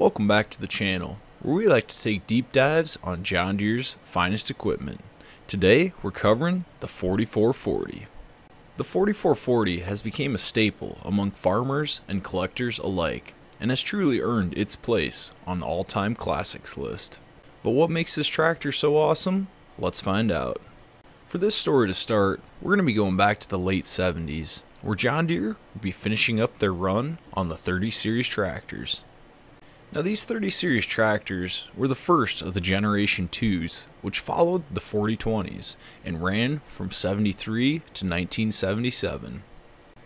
Welcome back to the channel, where we like to take deep dives on John Deere's finest equipment. Today, we're covering the 4440. The 4440 has become a staple among farmers and collectors alike, and has truly earned its place on the all-time classics list. But what makes this tractor so awesome? Let's find out. For this story to start, we're going to be going back to the late 70s, where John Deere would be finishing up their run on the 30 Series tractors. Now these 30 Series tractors were the first of the Generation 2s, which followed the 4020s and ran from 73 to 1977.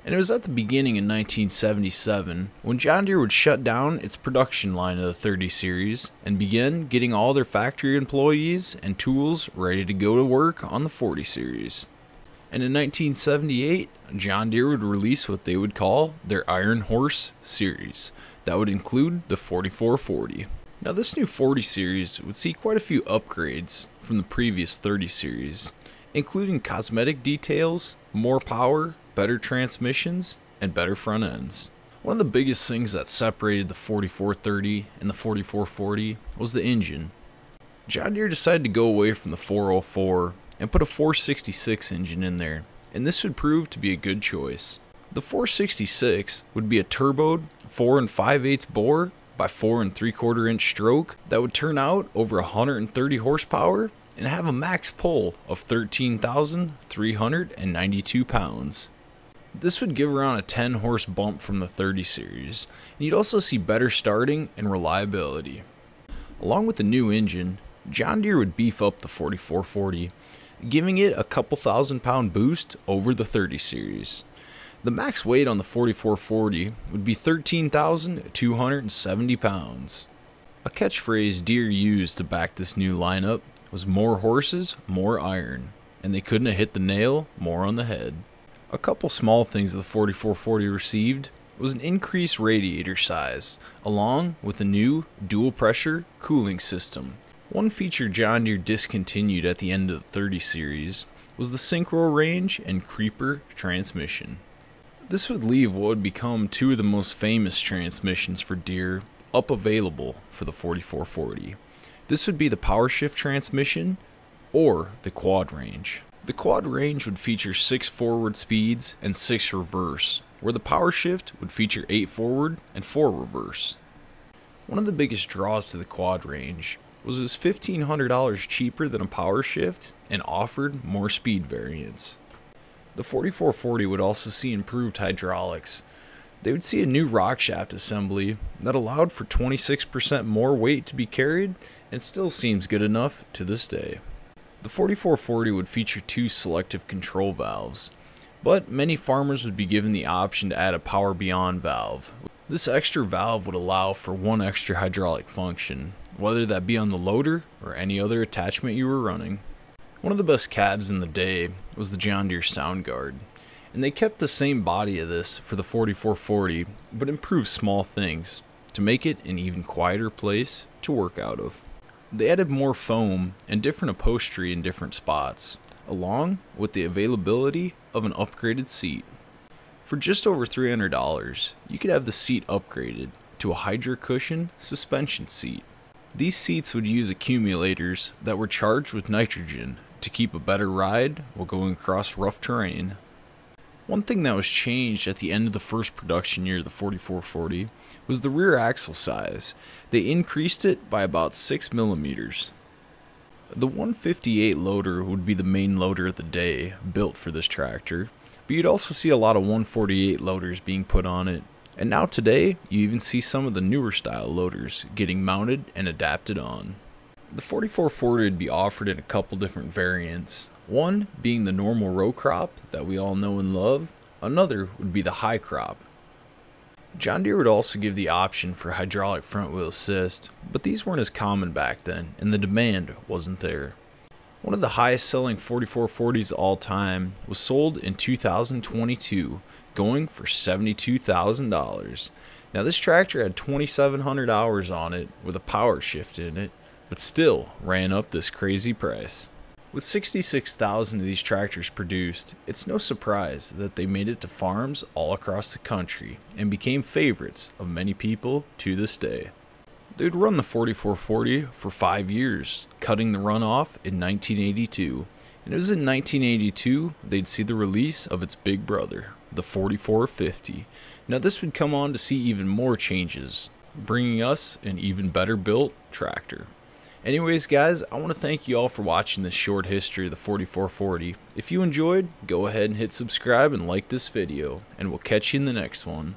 And it was at the beginning in 1977 when John Deere would shut down its production line of the 30 Series and begin getting all their factory employees and tools ready to go to work on the 40 Series. And in 1978, John Deere would release what they would call their Iron Horse series. That would include the 4440. Now, this new 40 series would see quite a few upgrades from the previous 30 series, including cosmetic details, more power, better transmissions, and better front ends. One of the biggest things that separated the 4430 and the 4440 was the engine. John Deere decided to go away from the 404 and put a 466 engine in there, and this would prove to be a good choice. The 466 would be a turboed 4 and 5 8 bore by 4 and 3 quarter inch stroke that would turn out over 130 horsepower and have a max pull of 13,392 pounds. This would give around a 10 horse bump from the 30 series, and you'd also see better starting and reliability. Along with the new engine, John Deere would beef up the 4440 giving it a couple thousand pound boost over the 30 series. The max weight on the 4440 would be 13,270 pounds. A catchphrase Deere used to back this new lineup was more horses, more iron, and they couldn't have hit the nail more on the head. A couple small things the 4440 received was an increased radiator size, along with a new dual pressure cooling system one feature John Deere discontinued at the end of the 30 series was the synchro range and creeper transmission. This would leave what would become two of the most famous transmissions for Deere up available for the 4440. This would be the power shift transmission or the quad range. The quad range would feature 6 forward speeds and 6 reverse, where the power shift would feature 8 forward and 4 reverse. One of the biggest draws to the quad range was this $1,500 cheaper than a power shift and offered more speed variance. The 4440 would also see improved hydraulics. They would see a new rock shaft assembly that allowed for 26% more weight to be carried and still seems good enough to this day. The 4440 would feature two selective control valves, but many farmers would be given the option to add a power beyond valve. This extra valve would allow for one extra hydraulic function, whether that be on the loader or any other attachment you were running. One of the best cabs in the day was the John Deere Sound-Gard, and they kept the same body of this for the 4440, but improved small things to make it an even quieter place to work out of. They added more foam and different upholstery in different spots, along with the availability of an upgraded seat. For just over $300, you could have the seat upgraded to a Hydra Cushion suspension seat. These seats would use accumulators that were charged with nitrogen to keep a better ride while going across rough terrain. One thing that was changed at the end of the first production year of the 4440 was the rear axle size. They increased it by about 6 millimeters. The 158 loader would be the main loader of the day built for this tractor, but you'd also see a lot of 148 loaders being put on it, and now today, you even see some of the newer style loaders getting mounted and adapted on. The 4440 would be offered in a couple different variants. One being the normal row crop that we all know and love, another would be the high crop. John Deere would also give the option for hydraulic front wheel assist, but these weren't as common back then and the demand wasn't there. One of the highest selling 4440s all time was sold in 2022 going for $72,000. Now this tractor had 2,700 hours on it with a power shift in it, but still ran up this crazy price. With 66,000 of these tractors produced, it's no surprise that they made it to farms all across the country and became favorites of many people to this day. They'd run the 4440 for five years, cutting the run off in 1982. And it was in 1982 they'd see the release of its big brother, the 4450. Now, this would come on to see even more changes, bringing us an even better built tractor. Anyways, guys, I want to thank you all for watching this short history of the 4440. If you enjoyed, go ahead and hit subscribe and like this video, and we'll catch you in the next one.